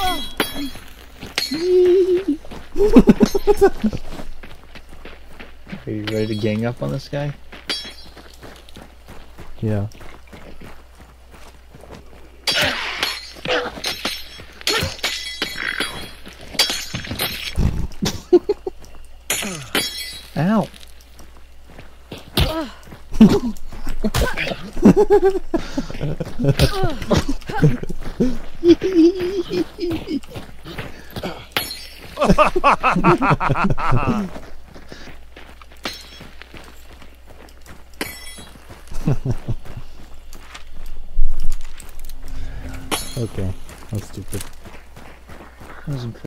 Are you ready to gang up on this guy? Yeah. Ow! Okay. That's stupid. That was incredible.